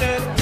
prosperity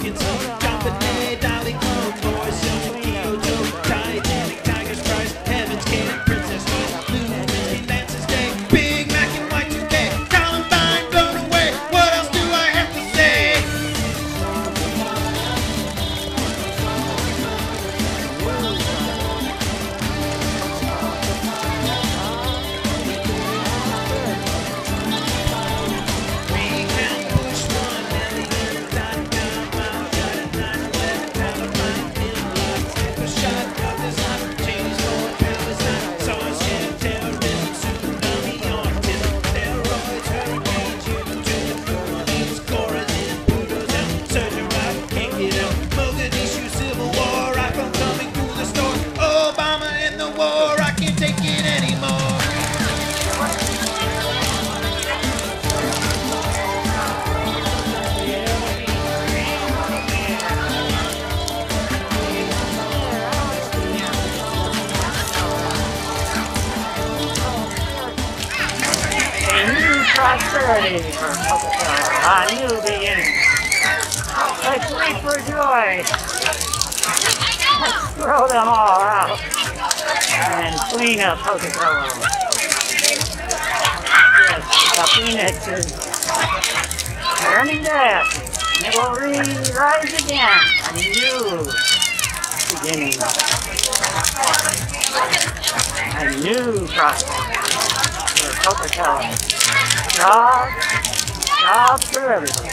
for Pocatello, a new beginning. Let's leap for joy. Let's throw them all out and clean up Pocatello. Yes, the phoenix is turning dead. It will rise again, a new beginning. A new prospect for Pocatello. Not, jobs for everybody.